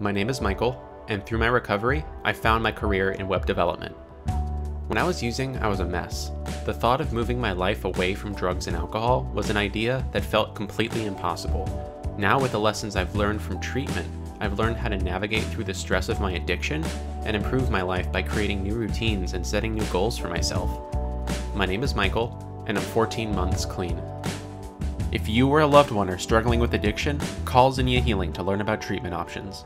My name is Michael, and through my recovery, I found my career in web development. When I was using, I was a mess. The thought of moving my life away from drugs and alcohol was an idea that felt completely impossible. Now, with the lessons I've learned from treatment, I've learned how to navigate through the stress of my addiction and improve my life by creating new routines and setting new goals for myself. My name is Michael, and I'm 14 months clean. If you or a loved one are struggling with addiction, call Zinnia Healing to learn about treatment options.